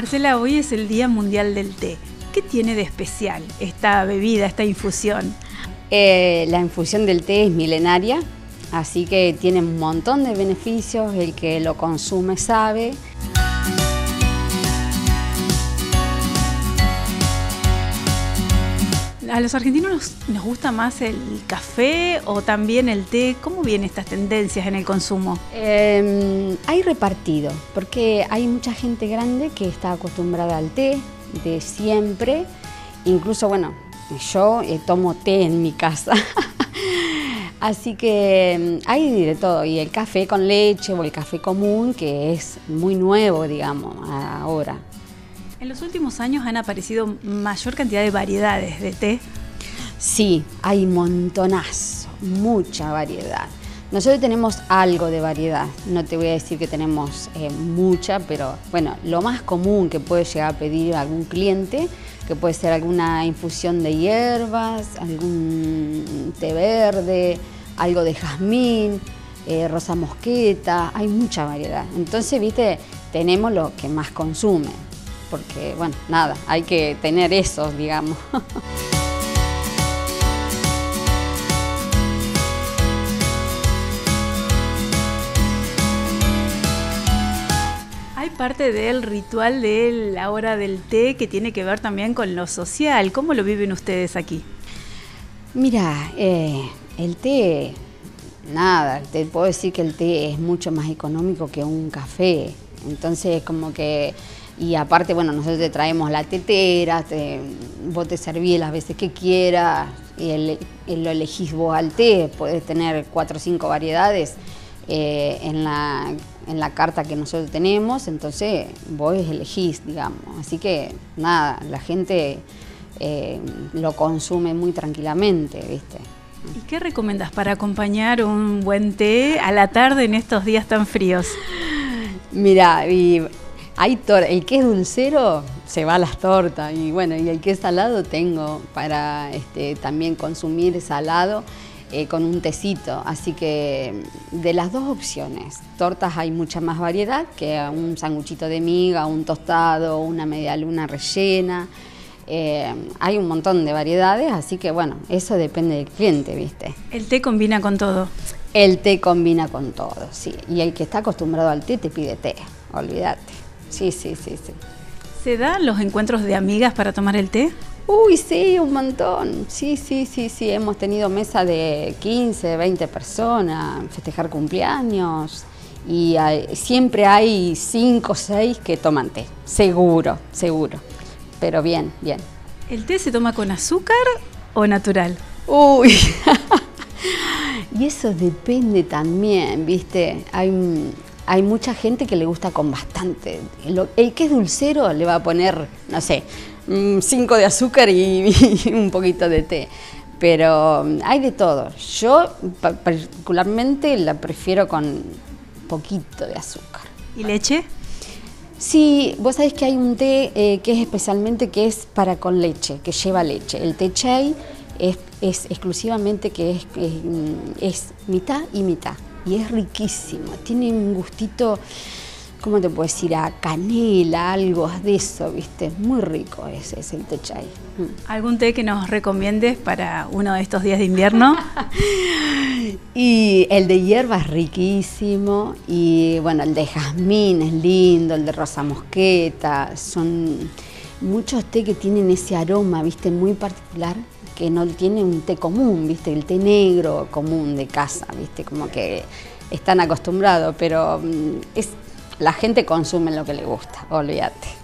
Marcela, hoy es el Día Mundial del Té. ¿Qué tiene de especial esta bebida, esta infusión? Eh, la infusión del té es milenaria, así que tiene un montón de beneficios, el que lo consume sabe. ¿A los argentinos nos gusta más el café o también el té? ¿Cómo vienen estas tendencias en el consumo? Eh, hay repartido, porque hay mucha gente grande que está acostumbrada al té de siempre. Incluso, bueno, yo eh, tomo té en mi casa. Así que mm, hay de todo, y el café con leche o el café común, que es muy nuevo, digamos, ahora. En los últimos años han aparecido mayor cantidad de variedades de té. Sí, hay montonazo, mucha variedad. Nosotros tenemos algo de variedad, no te voy a decir que tenemos eh, mucha, pero bueno, lo más común que puede llegar a pedir algún cliente, que puede ser alguna infusión de hierbas, algún té verde, algo de jazmín, eh, rosa mosqueta, hay mucha variedad. Entonces, viste, tenemos lo que más consume porque, bueno, nada, hay que tener eso, digamos. Hay parte del ritual de la hora del té que tiene que ver también con lo social. ¿Cómo lo viven ustedes aquí? Mira, eh, el té, nada, te puedo decir que el té es mucho más económico que un café. Entonces, como que y aparte, bueno, nosotros te traemos la tetera, te, vos te servís las veces que quieras, y lo elegís vos al té, podés tener cuatro o cinco variedades eh, en, la, en la carta que nosotros tenemos, entonces vos elegís, digamos. Así que nada, la gente eh, lo consume muy tranquilamente, ¿viste? ¿Y qué recomiendas para acompañar un buen té a la tarde en estos días tan fríos? Mira, y hay el que es dulcero se va a las tortas y bueno, y el que es salado tengo para este, también consumir salado eh, con un tecito. Así que de las dos opciones, tortas hay mucha más variedad que un sanguchito de miga, un tostado, una media luna rellena. Eh, hay un montón de variedades, así que bueno, eso depende del cliente, ¿viste? ¿El té combina con todo? El té combina con todo, sí. Y el que está acostumbrado al té te pide té, olvídate. Sí, sí, sí, sí. ¿Se dan los encuentros de amigas para tomar el té? Uy, sí, un montón. Sí, sí, sí, sí. Hemos tenido mesa de 15, 20 personas, festejar cumpleaños. Y siempre hay 5 o 6 que toman té. Seguro, seguro. Pero bien, bien. ¿El té se toma con azúcar o natural? Uy. y eso depende también, ¿viste? Hay hay mucha gente que le gusta con bastante. El que es dulcero le va a poner, no sé, 5 de azúcar y, un poquito de té. Pero mm, hay de todo. Yo particularmente la prefiero con poquito de azúcar. ¿Y leche? Sí, vos sabés que hay un té eh, que es especialmente que es para con leche, que lleva leche. El té chai es, exclusivamente que es, es mitad y mitad y es riquísimo. Tiene un gustito, ¿cómo te puedo decir? A canela, algo de eso, ¿viste? Muy rico ese es el té chai. Mm. ¿Algún té que nos recomiendes para uno de estos días de invierno? y el de hierba es riquísimo y bueno, el de jazmín es lindo, el de rosa mosqueta, son muchos té que tienen ese aroma, ¿viste? Muy particular que no tiene un té común, ¿viste? El té negro común de casa, ¿viste? Como que están acostumbrados, pero mm, es, la gente consume lo que le gusta, olvídate.